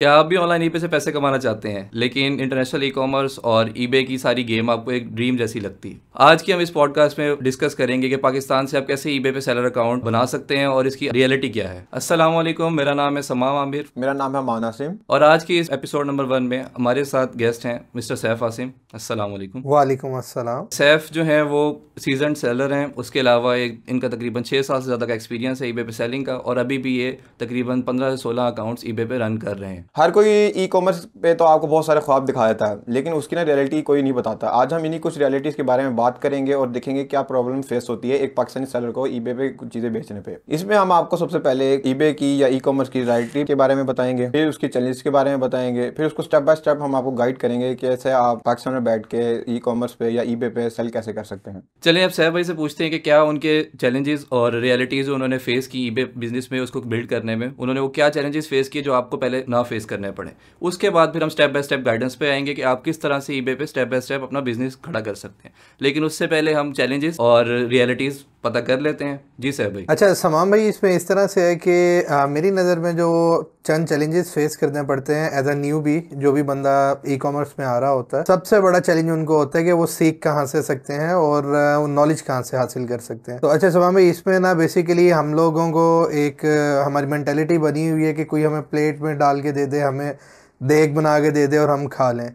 क्या आप भी ऑनलाइन ईबे से पैसे कमाना चाहते हैं? लेकिन इंटरनेशनल ई कॉमर्स और ईबे की सारी गेम आपको एक ड्रीम जैसी लगती है। आज की हम इस पॉडकास्ट में डिस्कस करेंगे कि पाकिस्तान से आप कैसे ईबे पे सेलर अकाउंट बना सकते हैं और इसकी रियलिटी क्या है। अस्सलाम वालेकुम मेरा नाम है समाम आमिर। मेरा नाम है माना सिम। और आज की इस एपिसोड नंबर वन में हमारे साथ गेस्ट हैं मिस्टर सैफ आसिम। अस्सलाम वालेकुम वालेकुम अस्सलाम। सैफ जो है वो सीज़न सेलर हैं। उसके अलावा एक इनका तकरीबन छः साल से ज़्यादा का एक्सपीरियंस है ईबे पे सेलिंग का और अभी भी ये तकरीबन पंद्रह से सोलह अकाउंट्स ईबे पे रन कर रहे हैं। हर कोई ई कॉमर्स पे तो आपको बहुत सारे ख्वाब दिखा देता है, लेकिन उसकी ना रियलिटी कोई नहीं बताता। आज हम इन्हीं कुछ रियलिटीज़ के बारे में बात करेंगे और देखेंगे क्या प्रॉब्लम फेस होती है एक पाकिस्तानी सेलर को ईबे पे कुछ चीज़ें बेचने पे। इसमें हम आपको सबसे पहले ईबे की या ई कॉमर्स की रियलिटी के बारे में बताएँगे, फिर उसकी चैलेंज के बारे में बताएँगे, फिर उसको स्टेप बाय स्टेप हम आपको गाइड करेंगे कैसे आप पाकिस्तान में बैठ के ई कॉमर्स पे या ईबे पे सेल कैसे कर सकते हैं। चलिए अब सैफ भाई से पूछते हैं कि क्या उनके चैलेंजेस और रियलिटीज़ उन्होंने फेस की ईबे बिज़नेस में उसको बिल्ड करने में? उन्होंने वो क्या चैलेंजेस फेस किए जो आपको पहले ना फेस करने पड़े। उसके बाद फिर हम स्टेप बाय स्टेप गाइडेंस पे आएँगे कि आप किस तरह से eBay step by step अपना बिज़नेस खड़ा कर सकते हैं। लेकिन उससे पहले हम चैलेंजेस और रियलिटीज़ पता कर लेते हैं। जी सर भाई। अच्छा समान भाई इसमें इस तरह से है कि आ, मेरी नज़र में जो चंद चैलेंजेस फेस करने पड़ते हैं एज अ न्यू भी जो भी बंदा ई कॉमर्स में आ रहा होता है सबसे बड़ा चैलेंज उनको होता है कि वो सीख कहाँ से सकते हैं और नॉलेज कहाँ से हासिल कर सकते हैं। तो अच्छा समान भाई इसमें ना बेसिकली हम लोगों को एक हमारी मैंटेलिटी बनी हुई है कि कोई हमें प्लेट में डाल के दे दे हमें देख बना के दे दे और हम खा लें।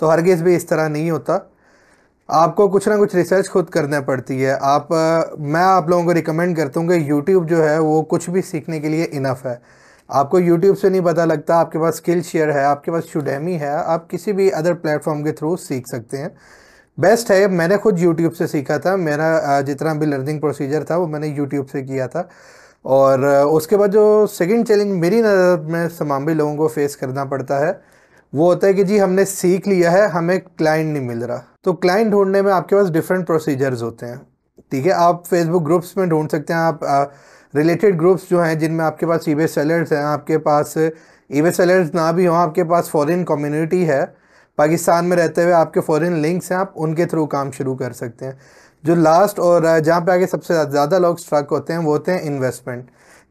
तो हरगिज़ भी इस तरह नहीं होता। आपको कुछ ना कुछ रिसर्च खुद करना पड़ती है। आप मैं आप लोगों को रिकमेंड करता हूँ कि यूट्यूब जो है, वो कुछ भी सीखने के लिए इनफ है। आपको यूट्यूब से नहीं पता लगता, आपके पास स्किल शेयर है, आपके पास शुडेमी है, आप किसी भी अदर प्लेटफॉर्म के थ्रू सीख सकते हैं। बेस्ट है, मैंने खुद यूट्यूब से सीखा था। मेरा जितना भी लर्निंग प्रोसीजर था, वो मैंने यूट्यूब से किया था। और उसके बाद जो सेकंड चैलेंज मेरी नज़र में समामी लोगों को फेस करना पड़ता है। वो होता है कि जी हमने सीख लिया है हमें क्लाइंट नहीं मिल रहा। तो क्लाइंट ढूँढने में आपके पास डिफरेंट प्रोसीजर्स होते हैं। ठीक है आप फेसबुक ग्रुप्स में ढूंढ सकते हैं आप रिलेटेड ग्रुप्स जो हैं जिनमें आपके पास ईबे सेलर्स हैं आपके पास ईबे सेलर्स ना भी हों आपके पास फॉरेन कम्युनिटी है। पाकिस्तान में रहते हुए आपके फॉरेन लिंक्स हैं आप उनके थ्रू काम शुरू कर सकते हैं। जो लास्ट और जहाँ पे आगे सबसे ज़्यादा लोग स्ट्रक होते हैं वो होते हैं इन्वेस्टमेंट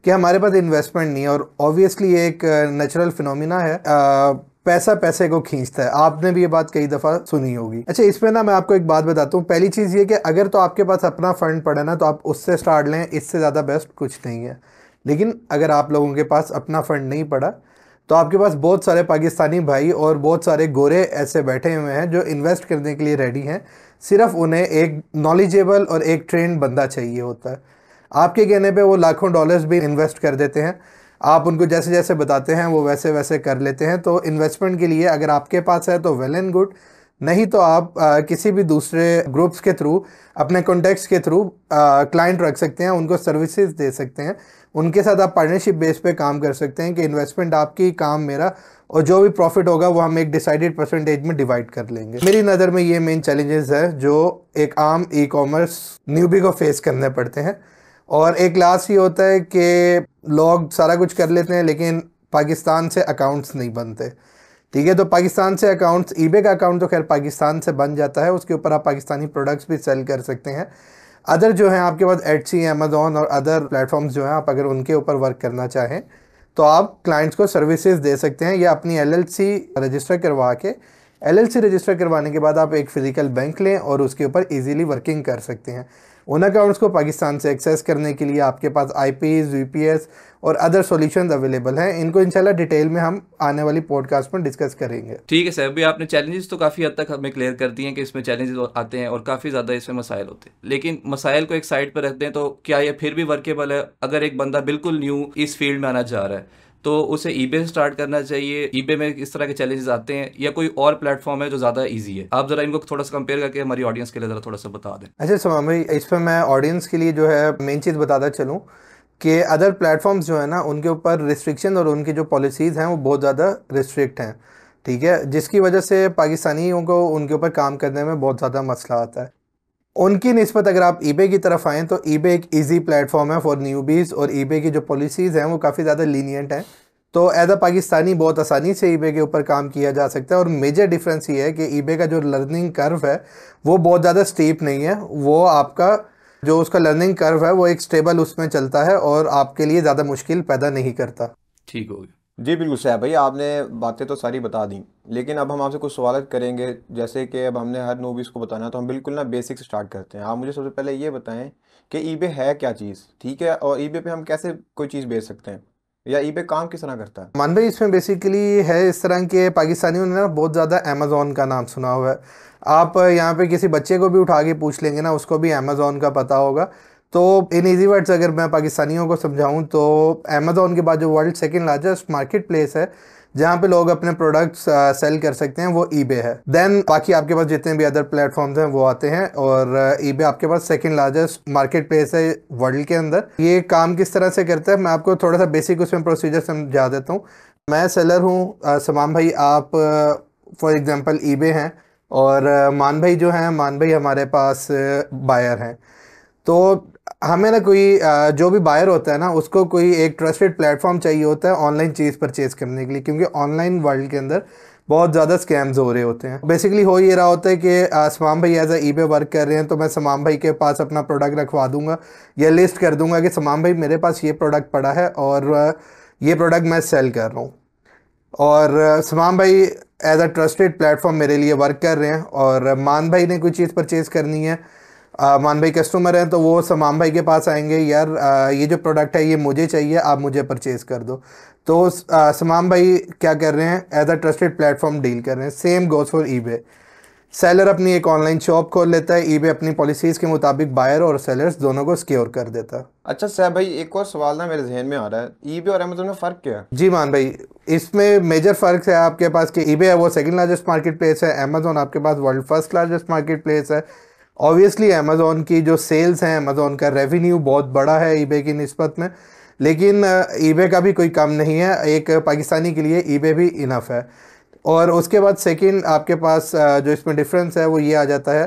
कि हमारे पास इन्वेस्टमेंट नहीं है और ऑब्वियसली एक नेचुरल फिनोमिना है। आ, पैसा पैसे को खींचता है। आपने भी ये बात कई दफ़ा सुनी होगी। अच्छा इसमें ना मैं आपको एक बात बताता हूँ। पहली चीज़ ये कि अगर तो आपके पास अपना फ़ंड पड़ा ना तो आप उससे स्टार्ट लें, इससे ज़्यादा बेस्ट कुछ नहीं है। लेकिन अगर आप लोगों के पास अपना फ़ंड नहीं पड़ा तो आपके पास बहुत सारे पाकिस्तानी भाई और बहुत सारे गोरे ऐसे बैठे हुए हैं जो इन्वेस्ट करने के लिए रेडी हैं। सिर्फ़ उन्हें एक नॉलेजेबल और एक ट्रेंड बंदा चाहिए होता है। आपके कहने पे वो लाखों डॉलर्स भी इन्वेस्ट कर देते हैं। आप उनको जैसे जैसे बताते हैं वो वैसे वैसे कर लेते हैं। तो इन्वेस्टमेंट के लिए अगर आपके पास है तो वेल एंड गुड नहीं तो आप आ, किसी भी दूसरे ग्रुप्स के थ्रू अपने कॉन्टेक्ट्स के थ्रू क्लाइंट रख सकते हैं उनको सर्विसेज़ दे सकते हैं। उनके साथ आप पार्टनरशिप बेस पे काम कर सकते हैं कि इन्वेस्टमेंट आपकी काम मेरा और जो भी प्रॉफिट होगा वो हम एक डिसाइडेड परसेंटेज में डिवाइड कर लेंगे। मेरी नज़र में ये मेन चैलेंजेस है जो एक आम ई कॉमर्स न्यूबी को फेस करने पड़ते हैं। और एक लास्ट ये होता है कि लोग सारा कुछ कर लेते हैं, लेकिन पाकिस्तान से अकाउंट्स नहीं बनते। ठीक है तो पाकिस्तान से अकाउंट्स ईबे का अकाउंट तो खैर पाकिस्तान से बन जाता है, उसके ऊपर आप पाकिस्तानी प्रोडक्ट्स भी सेल कर सकते हैं। अदर जो हैं, आपके पास एटसी अमेज़ोन और अदर प्लेटफॉर्म्स जो हैं, आप अगर उनके ऊपर वर्क करना चाहें तो आप क्लाइंट्स को सर्विसेज़ दे सकते हैं या अपनी एलएलसी रजिस्टर करवा के। एलएलसी रजिस्टर करवाने के बाद आप एक फ़िज़िकल बैंक लें और उसके ऊपर इजीली वर्किंग कर सकते हैं। उन अकाउंट्स को पाकिस्तान से एक्सेस करने के लिए आपके पास आई पी और अदर सॉल्यूशंस अवेलेबल हैं। इनको इंशाल्लाह डिटेल में हम आने वाली पॉडकास्ट में डिस्कस करेंगे। ठीक है सर, अभी आपने चैलेंजेस तो काफ़ी हद तक हमें क्लियर कर दिए हैं कि इसमें चैलेंजेस आते हैं और काफ़ी ज़्यादा इसमें मसाइल होते हैं। लेकिन मसाइल को एक साइड पर रखते हैं तो क्या ये फिर भी वर्केबल है? अगर एक बंदा बिल्कुल न्यू इस फ़ील्ड में आना चाह रहा है तो उसे ईबे स्टार्ट करना चाहिए। ईबे में इस तरह के चैलेंजेस आते हैं या कोई और प्लेटफॉर्म है जो ज़्यादा ईजी है। आप ज़रा इनको थोड़ा सा कंपेयर करके हमारी ऑडियंस के लिए ज़रा थोड़ा सा बता दें। अच्छा इस पर मैं ऑडियंस के लिए जो है मेन चीज़ बताता चलूँ कि अदर प्लेटफॉर्म्स जो है ना, उनके ऊपर रिस्ट्रिक्शन और उनकी जो पॉलिसीज़ हैं वो बहुत ज़्यादा रिस्ट्रिक्ट हैं। ठीक है? जिसकी वजह से पाकिस्तानियों को उनके ऊपर काम करने में बहुत ज़्यादा मसला आता है। उनकी नस्बत अगर आप ईबे की तरफ़ आएँ तो ईबे एक ईजी प्लेटफॉर्म है फॉर न्यूबीज़ और ईबे की जो पॉलिसीज़ हैं, वो काफ़ी ज़्यादा लीनियंट हैं। तो एज अ पाकिस्तानी, बहुत आसानी से ईबे के ऊपर काम किया जा सकता है और मेजर डिफरेंस ये है कि ईबे का जो लर्निंग कर्व है, वो बहुत ज़्यादा स्टीप नहीं है। वो आपका, जो उसका लर्निंग कर्व है, वो एक स्टेबल उसमें चलता है और आपके लिए ज़्यादा मुश्किल पैदा नहीं करता। ठीक हो गया। जी, बिल्कुल सैफ भाई, आपने बातें तो सारी बता दी, लेकिन अब हम आपसे कुछ सवाल करेंगे, जैसे कि अब हमने हर नूबीस को बताना तो हम बिल्कुल ना बेसिक स्टार्ट करते हैं। आप मुझे सबसे पहले ये बताएँ कि ईबे है क्या चीज़, ठीक है? और ईबे पे हम कैसे कोई चीज़ बेच सकते हैं? या ईबे काम किस तरह करता है? मान भाई, इसमें बेसिकली है इस तरह के पाकिस्तानियों ने ना बहुत ज़्यादा अमेज़ोन का नाम सुना हुआ है। आप यहाँ पे किसी बच्चे को भी उठा के पूछ लेंगे ना, उसको भी अमेज़ोन का पता होगा। तो इन ईजी वर्ड्स अगर मैं पाकिस्तानियों को समझाऊं तो अमेज़ोन के बाद जो world second largest market place है, जहाँ पे लोग अपने प्रोडक्ट्स सेल कर सकते हैं, वो ईबे है। देन बाकी आपके पास जितने भी अदर प्लेटफॉर्म्स हैं, वो आते हैं और ईबे आपके पास सेकंड लार्जेस्ट मार्केट प्लेस है वर्ल्ड के अंदर। ये काम किस तरह से करता है, मैं आपको थोड़ा सा बेसिक उसमें प्रोसीजर समझा देता हूँ। मैं सेलर हूँ समाम भाई आप फॉर एग्ज़ाम्पल ईबे हैं और मान भाई जो हैं, मान भाई हमारे पास बायर हैं। तो हमें ना कोई जो भी बायर होता है ना, उसको कोई एक ट्रस्टेड प्लेटफॉर्म चाहिए होता है ऑनलाइन चीज़ परचेज़ करने के लिए, क्योंकि ऑनलाइन वर्ल्ड के अंदर बहुत ज़्यादा स्कैम्स हो रहे होते हैं। बेसिकली हो ये रहा होता है कि समाम भाई एज ई पे वर्क कर रहे हैं तो मैं समाम भाई के पास अपना प्रोडक्ट रखवा दूँगा, या लिस्ट कर दूँगा कि समाम भाई मेरे पास ये प्रोडक्ट पड़ा है और ये प्रोडक्ट मैं सेल कर रहा हूँ। और समाम भाई एज अ ट्रस्टेड प्लेटफॉर्म मेरे लिए वर्क कर रहे हैं, और मान भाई ने कोई चीज़ परचेज़ करनी है मान भाई कस्टमर हैं तो वो समाम भाई के पास आएँगे यार आ, ये जो प्रोडक्ट है ये मुझे चाहिए आप मुझे परचेज़ कर दो। तो समाम भाई क्या कर रहे हैं as a trusted platform deal कर रहे हैं। Same goes for e seller अपनी एक ऑनलाइन शॉप खोल लेता है ईबे अपनी पॉलिसीज़ के मुताबिक बायर और सेलर्स दोनों को सिक्योर कर देता। है अच्छा सर भाई एक और सवाल ना मेरे जहन में आ रहा है। ईबे और अमेजोन में फ़र्क क्या है? जी मान भाई इसमें मेजर फ़र्क है आपके पास कि ईबे है वो सेकंड लार्जेस्ट मार्केट प्लेस है अमेजोन आपके पास world first largest market place है। ऑब्वियसली अमेज़ोन की जो सेल्स हैं अमेज़ोन का रेवेन्यू बहुत बड़ा है ईबे की नस्बत में, लेकिन ईबे का भी कोई कम नहीं है। एक पाकिस्तानी के लिए ईबे भी इनफ है। और उसके बाद सेकंड आपके पास जो इसमें डिफरेंस है, वो ये आ जाता है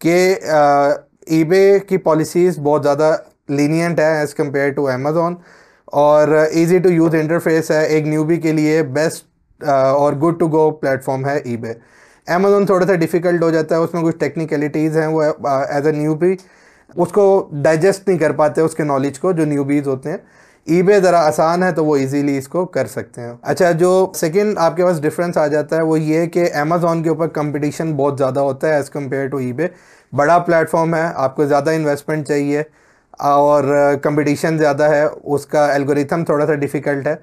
कि ईबे की पॉलिसीज़ बहुत ज़्यादा लीनियंट है एज़ कंपेयर टू अमेज़ोन और इजी टू यूज़ इंटरफेस है। एक न्यूबी के लिए बेस्ट और गुड टू गो प्लेटफॉर्म है ईबे अमेज़ोन थोड़ा सा डिफ़िकल्ट हो जाता है, उसमें कुछ टेक्निकलिटीज़ हैं, वो एज अ न्यूबी उसको डाइजेस्ट नहीं कर पाते उसके नॉलेज को, जो न्यूबीज़ होते हैं। ई बे ज़रा आसान है तो वो इजीली इसको कर सकते हैं। अच्छा जो सेकंड आपके पास डिफरेंस आ जाता है, वो ये कि अमेज़ोन के ऊपर कंपटीशन बहुत ज़्यादा होता है एज़ कंपेयर टू ईबे बड़ा प्लेटफॉर्म है, आपको ज़्यादा इन्वेस्टमेंट चाहिए, और कंपटीशन ज़्यादा है, उसका एल्गोरिथम थोड़ा सा डिफ़िकल्ट है।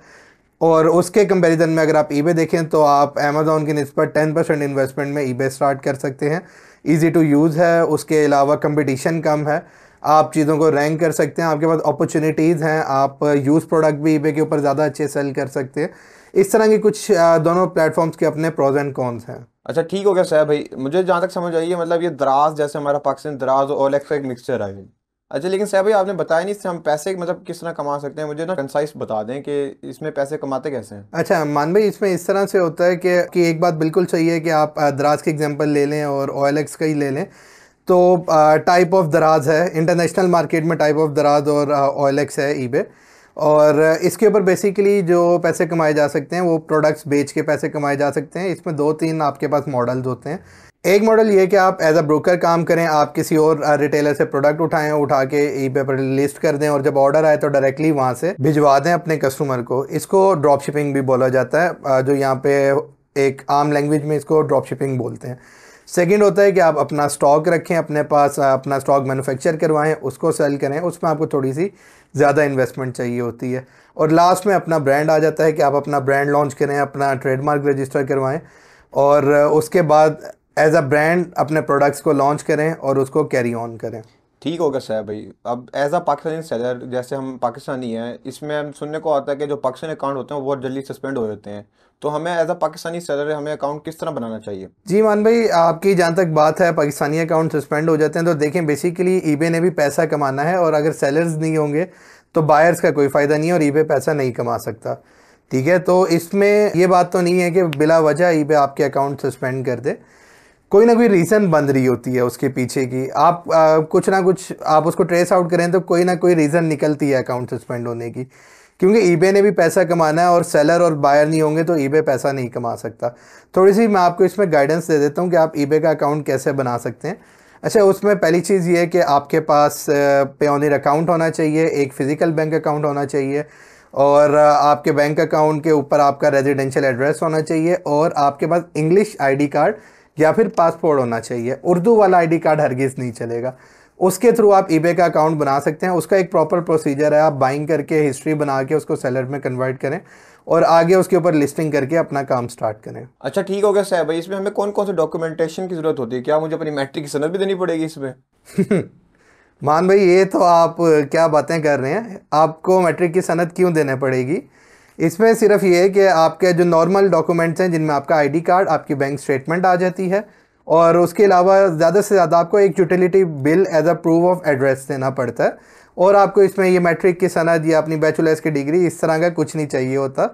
और उसके कंपैरिजन में अगर आप ईबे देखें तो आप अमेज़ोन की नस्बत टेन परसेंट इन्वेस्टमेंट में ईबे स्टार्ट कर सकते हैं। इजी टू यूज़ है, उसके अलावा कंपटीशन कम है। आप चीज़ों को रैंक कर सकते हैं, आपके पास अपॉर्चुनिटीज़ हैं, आप यूज़ प्रोडक्ट भी ईबे के ऊपर ज़्यादा अच्छे सेल कर सकते हैं। इस तरह के कुछ दोनों प्लेटफॉर्म्स के अपने प्रोज एंड कॉन्स हैं। अच्छा ठीक हो गया साहब भाई। मुझे जहाँ तक समझ आई है मतलब ये दराज जैसे हमारा पाकिस्तान दराज और ओलेक्स का एक मिक्सचर है। अच्छा लेकिन साहब भाई आपने बताया नहीं इससे हम पैसे मतलब किस तरह कमा सकते हैं? मुझे ना कंसाइज बता दें कि इसमें पैसे कमाते कैसे हैं? अच्छा मान भाई इसमें इस तरह से होता है कि, कि एक बात बिल्कुल सही है कि आप दराज के एग्जांपल ले लें और ओ का ही ले लें। तो टाइप ऑफ़ दराज है इंटरनेशनल मार्केट में टाइप ऑफ़ दराज और ओ है ई और इसके ऊपर बेसिकली जो पैसे कमाए जा सकते हैं वो प्रोडक्ट्स बेच के पैसे कमाए जा सकते हैं। इसमें दो तीन आपके पास मॉडल्स होते हैं। एक मॉडल ये कि आप एज अ ब्रोकर काम करें, आप किसी और रिटेलर से प्रोडक्ट उठाएँ, उठा के ई पे पर लिस्ट कर दें और जब ऑर्डर आए तो डायरेक्टली वहाँ से भिजवा दें अपने कस्टमर को। इसको ड्रॉप शिपिंग भी बोला जाता है जो यहाँ पे एक आम लैंग्वेज में इसको ड्रॉप शिपिंग बोलते हैं। सेकेंड होता है कि आप अपना स्टॉक रखें अपने पास अपना स्टॉक मैन्युफैक्चर करवाएँ, उसको सेल करें, उसमें आपको थोड़ी सी ज़्यादा इन्वेस्टमेंट चाहिए होती है। और लास्ट में अपना ब्रांड आ जाता है कि आप अपना ब्रांड लॉन्च करें, अपना ट्रेडमार्क रजिस्टर करवाएँ और उसके बाद एज अ ब्रांड अपने प्रोडक्ट्स को लॉन्च करें और उसको कैरी ऑन करें। ठीक होगा सर भाई। अब एज अ पाकिस्तानी सेलर जैसे हम पाकिस्तानी हैं इसमें हम सुनने को आता है कि जो पाकिस्तानी अकाउंट होते हैं वो बहुत जल्दी सस्पेंड हो जाते हैं। तो हमें एज अ पाकिस्तानी सेलर हमें अकाउंट किस तरह बनाना चाहिए? जी मान भाई आपकी जहाँ तक बात है पाकिस्तानी अकाउंट सस्पेंड हो जाते हैं तो देखें बेसिकली ईबे ने भी पैसा कमाना है और अगर सेलर्स नहीं होंगे तो बायर्स का कोई फ़ायदा नहीं है और ईबे पैसा नहीं कमा सकता। ठीक है तो इसमें ये बात तो नहीं है कि बिला वजह ईबे आपके अकाउंट सस्पेंड कर दे। कोई ना कोई रीज़न बन रही होती है उसके पीछे की। आप आ, कुछ ना कुछ आप उसको ट्रेस आउट करें तो कोई ना कोई रीज़न निकलती है अकाउंट सस्पेंड होने की। क्योंकि ईबे ने भी पैसा कमाना है और सेलर और बायर नहीं होंगे तो ईबे पैसा नहीं कमा सकता। थोड़ी सी मैं आपको इसमें गाइडेंस दे देता हूँ कि आप ईबे का अकाउंट कैसे बना सकते हैं। अच्छा उसमें पहली चीज़ ये है कि आपके पास पेओनिर अकाउंट होना चाहिए एक फ़िज़िकल बैंक अकाउंट होना चाहिए और आपके बैंक अकाउंट के ऊपर आपका रेजिडेंशियल एड्रेस होना चाहिए और आपके पास इंग्लिश आईडी कार्ड या फिर पासपोर्ट होना चाहिए। उर्दू वाला आईडी कार्ड हरगिज़ नहीं चलेगा। उसके थ्रू आप ईबे का अकाउंट बना सकते हैं। उसका एक प्रॉपर प्रोसीजर है। आप बाइंग करके हिस्ट्री बना के उसको सेलर में कन्वर्ट करें और आगे उसके ऊपर लिस्टिंग करके अपना काम स्टार्ट करें। अच्छा ठीक हो गया साहब भाई इसमें हमें कौन कौन से डॉक्यूमेंटेशन की ज़रूरत होती है? क्या मुझे अपनी मैट्रिक की सनद भी देनी पड़ेगी इसमें? मान भाई ये तो आप क्या बातें कर रहे हैं? आपको मैट्रिक की सनद क्यों देने पड़ेगी? इसमें सिर्फ़ ये है कि आपके जो नॉर्मल डॉक्यूमेंट्स हैं, जिनमें आपका आईडी कार्ड आपकी बैंक स्टेटमेंट आ जाती है। और उसके अलावा ज़्यादा से ज़्यादा आपको एक utility bill as a proof of address देना पड़ता है। और आपको इसमें ये मैट्रिक की सनद या अपनी बैचलर्स की डिग्री इस तरह का कुछ नहीं चाहिए होता।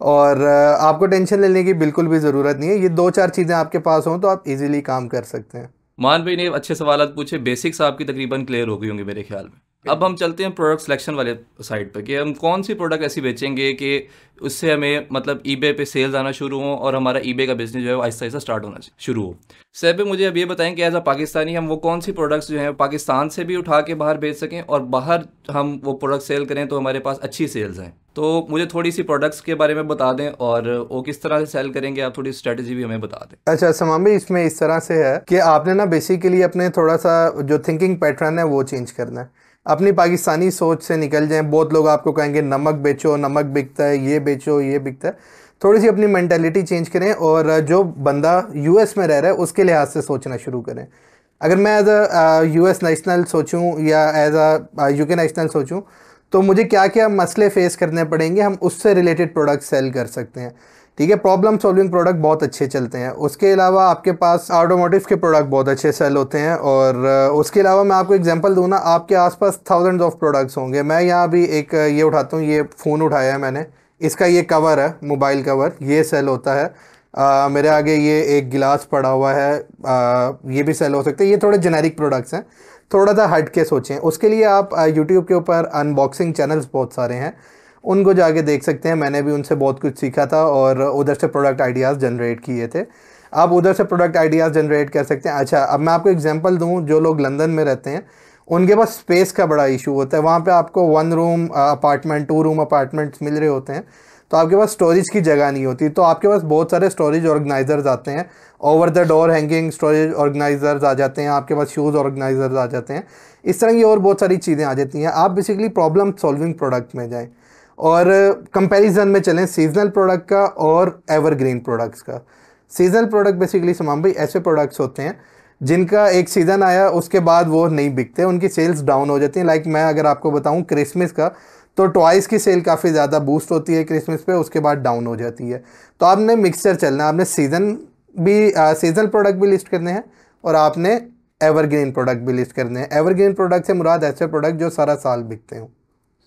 और आपको टेंशन लेने की बिल्कुल भी ज़रूरत नहीं है। ये दो चार चीज़ें आपके पास हों तो आप इजीली काम कर सकते हैं। मान भाई ने अच्छे सवाल पूछे बेसिक्स आपकी तकरीबन क्लियर हो गई होंगी मेरे ख्याल में। अब हम चलते हैं प्रोडक्ट सिलेक्शन वाले साइड पर कि हम कौन सी प्रोडक्ट ऐसी बेचेंगे कि उससे हमें मतलब ईबे पे सेल्स आना शुरू हो और हमारा ईबे का बिज़नेस जो है वो आहिस्ता आहिस्ता स्टार्ट होना शुरू हो। सर मुझे अब ये बताएँ कि एज अ पाकिस्तानी हम वो कौन सी प्रोडक्ट्स जो हैं पाकिस्तान से भी उठा के बाहर बेच सकें और बाहर हम वो प्रोडक्ट सेल करें तो हमारे पास अच्छी सेल्स हैं। तो मुझे थोड़ी सी प्रोडक्ट्स के बारे में बता दें और वो किस तरह से सेल करेंगे आप थोड़ी स्ट्रेटजी भी हमें बता दें। अच्छा समाम इसमें इस तरह से है कि आपने ना बेसिकली अपने थोड़ा सा जो थिंकिंग पैटर्न है वो चेंज करना है। अपनी पाकिस्तानी सोच से निकल जाएँ। बहुत लोग आपको कहेंगे, नमक बेचो, नमक बिकता है, ये बेचो, ये बिकता है। थोड़ी सी अपनी मैंटेलिटी चेंज करें और जो बंदा यूएस में रह रहा है, उसके लिहाज से सोचना शुरू करें। अगर मैं as a U S national सोचूं या as a U K national सोचूं तो मुझे क्या क्या मसले फेस करने पड़ेंगे, हम उससे रिलेटेड प्रोडक्ट सेल कर सकते हैं। ठीक है प्रॉब्लम सॉल्विंग प्रोडक्ट बहुत अच्छे चलते हैं। उसके अलावा आपके पास ऑटोमोटिव के प्रोडक्ट बहुत अच्छे सेल होते हैं और उसके अलावा मैं आपको एग्जांपल दूँ ना आपके आसपास थाउजेंड्स ऑफ़ प्रोडक्ट्स होंगे। मैं यहाँ भी एक ये उठाता हूँ ये फ़ोन उठाया है मैंने। इसका ये कवर है मोबाइल कवर ये सेल होता है। आ, मेरे आगे ये एक गिलास पड़ा हुआ है आ, ये भी सेल हो सकते हैं। ये थोड़े जेनेरिक प्रोडक्ट्स हैं। थोड़ा सा हट के सोचें। उसके लिए आप यूट्यूब के ऊपर अनबॉक्सिंग चैनल्स बहुत सारे हैं। उनको जाके देख सकते हैं। मैंने भी उनसे बहुत कुछ सीखा था और उधर से प्रोडक्ट आइडियाज़ जनरेट किए थे। आप उधर से प्रोडक्ट आइडियाज़ जनरेट कर सकते हैं। अच्छा अब मैं आपको एग्जांपल दूँ, जो लोग लंदन में रहते हैं, उनके पास स्पेस का बड़ा इशू होता है। वहाँ पे आपको one room apartment two room apartments मिल रहे होते हैं। तो आपके पास स्टोरेज की जगह नहीं होती। तो आपके पास बहुत सारे स्टोरेज ऑर्गेनाइजर्स आते हैं। Over the door hanging storage organizers आ जाते हैं। आपके पास शूज़ ऑर्गेनाइजर्स आ जाते हैं। इस तरह की और बहुत सारी चीज़ें आ जाती हैं। आप बेसिकली प्रॉब्लम सॉल्विंग प्रोडक्ट में जाएँ। और कंपैरिजन में चलें सीजनल प्रोडक्ट का और एवरग्रीन प्रोडक्ट्स का। सीजनल प्रोडक्ट बेसिकली समान भाई, ऐसे प्रोडक्ट्स होते हैं जिनका एक सीज़न आया, उसके बाद वो नहीं बिकते, उनकी सेल्स डाउन हो जाती हैं। लाइक मैं अगर आपको बताऊँ क्रिसमस का तो टॉयज़ की सेल काफ़ी ज़्यादा बूस्ट होती है क्रिसमस पे, उसके बाद डाउन हो जाती है। तो आपने मिक्सचर चलना आपने सीज़न भी सीजनल प्रोडक्ट भी लिस्ट करने हैं और आपने एवरग्रीन प्रोडक्ट भी लिस्ट करने हैं। एवरग्रीन प्रोडक्ट से मुराद ऐसे प्रोडक्ट जो सारा साल बिकते हों।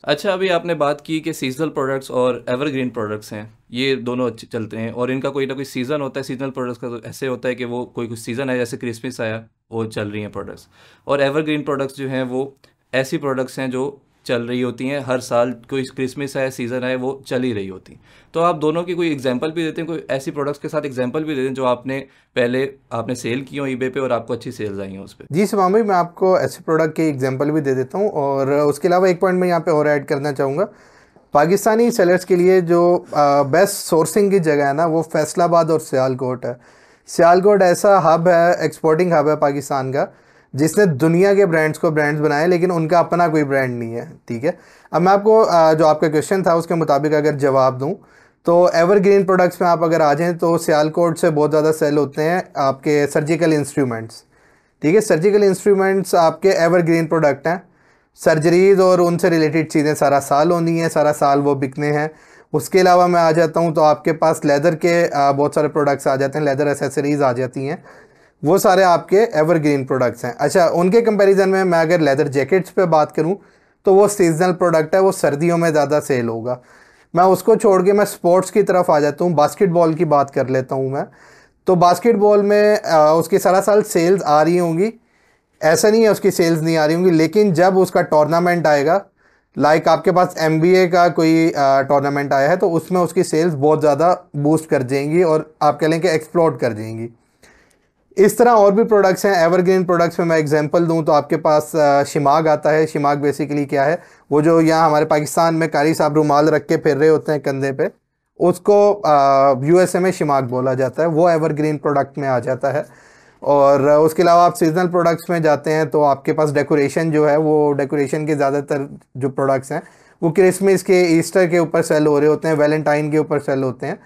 अच्छा अभी आपने बात की कि सीजनल प्रोडक्ट्स और एवरग्रीन प्रोडक्ट्स हैं। ये दोनों चलते हैं और इनका कोई ना कोई सीज़न होता है। सीजनल प्रोडक्ट्स का तो ऐसे होता है कि वो कोई कुछ सीज़न है जैसे क्रिसमस आया, वो चल रही हैं प्रोडक्ट्स और एवरग्रीन प्रोडक्ट्स जो हैं, वो ऐसी प्रोडक्ट्स हैं जो चल रही होती हैं, हर साल कोई क्रिसमस है सीज़न है, वो चल ही रही होती तो आप दोनों की कोई एग्जांपल भी देते हैं, कोई ऐसी प्रोडक्ट्स के साथ एग्जांपल भी दे दें जो आपने पहले, आपने सेल की हो ईबे पे और आपको अच्छी सेल्स आई हैं उस पर जी समान मैं आपको ऐसे प्रोडक्ट के एग्ज़ाम्पल भी दे देता हूँ और उसके अलावा एक पॉइंट मैं यहाँ पर और ऐड करना चाहूँगा। पाकिस्तानी सेलर्स के लिए जो बेस्ट सोर्सिंग की जगह है ना, वो फैसलाबाद और सियालकोट है। सियालकोट ऐसा हब है एक्सपोर्टिंग हब है पाकिस्तान का। जिसने दुनिया के ब्रांड्स को ब्रांड्स बनाए, लेकिन उनका अपना कोई ब्रांड नहीं है, ठीक है? अब मैं आपको जो आपका क्वेश्चन था, उसके मुताबिक अगर जवाब दूँ तो एवरग्रीन प्रोडक्ट्स में आप अगर आ जाएँ तो सियालकोट से बहुत ज़्यादा सेल होते हैं आपके सर्जिकल इंस्ट्रूमेंट्स ठीक है? सर्जिकल इंस्ट्रूमेंट्स आपके एवरग्रीन प्रोडक्ट हैं। सर्जरीज और उनसे रिलेटेड चीज़ें सारा साल होनी है, सारा साल वो बिकने हैं। उसके अलावा मैं आ जाता हूँ तो आपके पास लेदर के बहुत सारे प्रोडक्ट्स आ जाते हैं लेदर एसेसरीज आ जाती हैं। वो सारे आपके एवरग्रीन प्रोडक्ट्स हैं। अच्छा उनके कंपैरिजन में मैं अगर लेदर जैकेट्स पे बात करूँ तो वो सीजनल प्रोडक्ट है वो सर्दियों में ज़्यादा सेल होगा। मैं उसको छोड़ के मैं स्पोर्ट्स की तरफ़ आ जाता हूँ बास्केटबॉल की बात कर लेता हूँ मैं। तो बास्केटबॉल में आ, उसकी सारा साल सेल्स आ रही होंगी। ऐसा नहीं है उसकी सेल्स नहीं आ रही होंगी लेकिन जब उसका टूर्नामेंट आएगा लाइक आपके पास एमबीए का कोई टूर्नामेंट आया है तो उसमें उसकी सेल्स बहुत ज़्यादा बूस्ट कर जाएँगी और आप कह लें कि कर जाएँगी। इस तरह और भी प्रोडक्ट्स हैं एवरग्रीन प्रोडक्ट्स में मैं एग्जांपल दूँ तो आपके पास शिमाग आता है। शिमाग बेसिकली क्या है? वो जो यहाँ हमारे पाकिस्तान में कारी साहब रुमाल रख के फिर रहे होते हैं कंधे पे, उसको यूएसए में शिमाग बोला जाता है। वो एवरग्रीन प्रोडक्ट में आ जाता है। और उसके अलावा आप सीजनल प्रोडक्ट्स में जाते हैं तो आपके पास डेकोरेशन जो है, वो डेकोरेशन के ज़्यादातर जो प्रोडक्ट्स हैं, वो क्रिसमस के ईस्टर के ऊपर सेल हो रहे होते हैं वैलेंटाइन के ऊपर सेल होते हैं।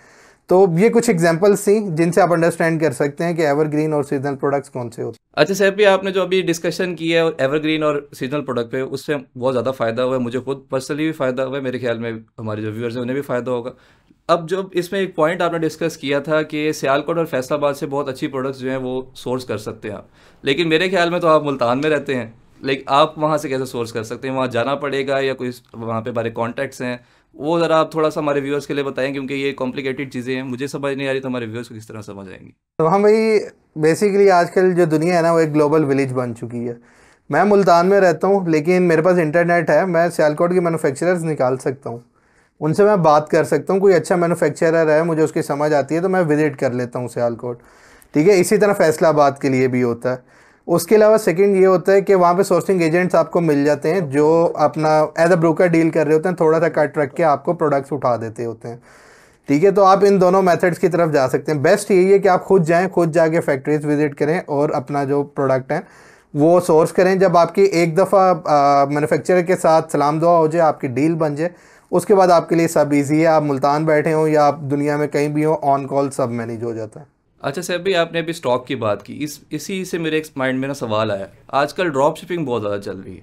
तो ये कुछ एग्जांपल्स थी जिनसे आप अंडरस्टैंड कर सकते हैं कि एवरग्रीन और सीजनल प्रोडक्ट्स कौन से होते हैं। अच्छा सैफ भी आपने जो अभी डिस्कशन किया है एवरग्रीन और सीजनल प्रोडक्ट पे, उससे बहुत ज़्यादा फ़ायदा हुआ है, मुझे खुद पर्सनली भी फ़ायदा हुआ है, मेरे ख्याल में हमारे जो व्यूअर्स हैं उन्हें भी फ़ायदा होगा। अब जो इसमें एक पॉइंट आपने डिस्कस किया था कि सियालकोट और फैसलाबाद से बहुत अच्छी प्रोडक्ट्स जो हैं वो सोर्स कर सकते हैं आप। लेकिन मेरे ख्याल में तो आप मुल्तान में रहते हैं लेकिन आप वहाँ से कैसे सोर्स कर सकते हैं? वहाँ जाना पड़ेगा या कोई वहाँ पे हमारे कॉन्टैक्ट्स हैं? वो ज़रा आप थोड़ा सा हमारे व्यूअर्स के लिए बताएँ, क्योंकि ये कॉम्प्लिकेटेड चीज़ें हैं। मुझे समझ नहीं आ रही तो हमारे व्यूअर्स को किस तरह समझ आएँगी। तो हम भाई बेसिकली आजकल जो दुनिया है ना, वो एक ग्लोबल विलेज बन चुकी है। मैं मुल्तान में रहता हूँ, लेकिन मेरे पास इंटरनेट है, मैं सियालकोट के मैनुफैक्चरर्स निकाल सकता हूँ। उनसे मैं बात कर सकता हूँ, कोई अच्छा मैनुफैक्चरर है, मुझे उसकी समझ आती है तो मैं विज़िट कर लेता हूँ सियालकोट। ठीक है, इसी तरह फैसलाबाद के लिए भी होता है। उसके अलावा सेकंड ये होता है कि वहाँ पे सोर्सिंग एजेंट्स आपको मिल जाते हैं जो अपना एज अ ब्रोकर डील कर रहे होते हैं, थोड़ा सा कट रख के आपको प्रोडक्ट्स उठा देते होते हैं। ठीक है तो आप इन दोनों मेथड्स की तरफ़ जा सकते हैं। बेस्ट यही है कि आप खुद जाएँ, खुद जाके फैक्ट्रीज विज़िट करें और अपना जो प्रोडक्ट है, वो सोर्स करें। जब आपकी एक दफ़ा मैनुफैक्चरर के साथ सलाम दुआ हो जाए, आपकी डील बन जाए, उसके बाद आपके लिए सब इजी है। आप मुल्तान बैठे हों या आप दुनिया में कहीं भी हों ऑन कॉल सब मैनेज हो जाता है। अच्छा सर भाई आपने अभी स्टॉक की बात की। इस, इसी से मेरे एक माइंड में ना सवाल आया। आजकल ड्रॉप शिपिंग बहुत ज़्यादा चल रही है।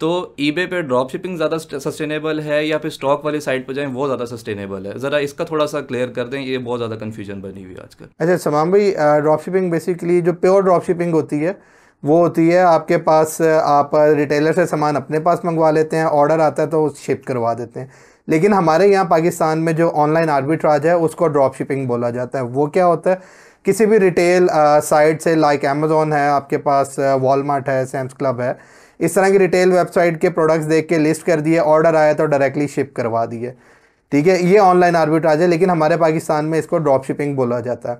तो ईबे पे ड्रॉप शिपिंग ज़्यादा सस्टेनेबल है या फिर स्टॉक वाली साइड पर जाएँ, वो ज़्यादा सस्टेनेबल है? ज़रा इसका थोड़ा सा क्लियर कर दें, ये बहुत ज़्यादा कन्फ्यूज़न बनी हुई है आजकल। अच्छा समान भाई ड्रॉप शिपिंग बेसिकली जो प्योर ड्रॉप शिपिंग होती है, वो होती है आपके पास आप रिटेलर से सामान अपने पास मंगवा लेते हैं ऑर्डर आता है तो शिप करवा देते हैं। लेकिन हमारे यहाँ पाकिस्तान में जो ऑनलाइन आर्बिट्राज है, उसको ड्रॉप शिपिंग बोला जाता है। वो क्या होता है? किसी भी रिटेल साइट से लाइक अमेज़ोन है, आपके पास वॉलमार्ट है सैम्स क्लब है, इस तरह की रिटेल वेबसाइट के प्रोडक्ट्स देख के लिस्ट कर दिए ऑर्डर आया तो डायरेक्टली शिप करवा दिए। ठीक है, ये ऑनलाइन आर्बिट्राज है, लेकिन हमारे पाकिस्तान में इसको ड्रॉप शिपिंग बोला जाता है।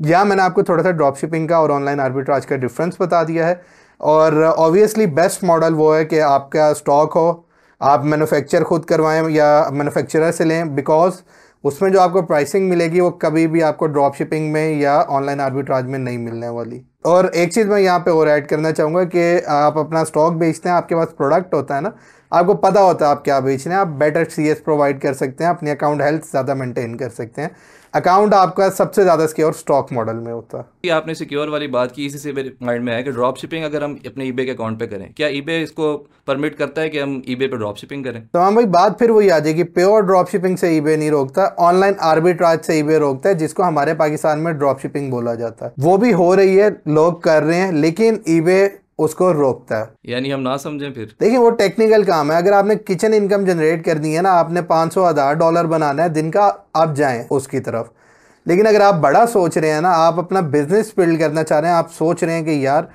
या मैंने आपको थोड़ा सा ड्रॉप शिपिंग का और ऑनलाइन आर्बिट्राज का डिफरेंस बता दिया है, और ऑब्वियसली बेस्ट मॉडल वो है कि आपका स्टॉक हो, आप मैन्युफैक्चर खुद करवाएँ या मैन्युफैक्चरर से लें बिकॉज़ उसमें जो आपको प्राइसिंग मिलेगी, वो कभी भी आपको ड्रॉप शिपिंग में या ऑनलाइन आर्बिट्राज में नहीं मिलने वाली। और एक चीज़ मैं यहाँ पे और ऐड करना चाहूँगा कि आप अपना स्टॉक बेचते हैं, आपके पास प्रोडक्ट होता है ना, आपको पता होता है आप क्या बेच रहे हैं, आप बेटर सीएस प्रोवाइड कर सकते हैं, अपने अकाउंट हेल्थ ज़्यादा मेंटेन कर सकते हैं। अकाउंट आपका सबसे ज़्यादा सिक्योर स्टॉक मॉडल में होता है। आपने सिक्योर वाली बात की इसी से मेरे माइंड में है कि ड्रॉप शिपिंग अगर हम अपने ईबे के अकाउंट पे करें क्या ईबे इसको परमिट करता है कि हम ईबे पे ड्रॉप शिपिंग करें? तो हाँ भाई बात फिर वही आ जाएगी प्योर ड्रॉप शिपिंग से ईबे नहीं रोकता ऑनलाइन आर्बिट्राज से ईबे रोकता है जिसको हमारे पाकिस्तान में ड्रॉप शिपिंग बोला जाता है। वो भी हो रही है लोग कर रहे हैं लेकिन ईबे उसको रोकता है। यानी हम ना समझें फिर। देखिए वो टेक्निकल काम है। अगर आपने किचन इनकम जनरेट करनी है ना आपने पाँच सौ हज़ार डॉलर बनाना है दिन का आप जाएँ उसकी तरफ़। लेकिन अगर आप बड़ा सोच रहे हैं ना आप अपना बिज़नेस बिल्ड करना चाह रहे हैं आप सोच रहे हैं कि यार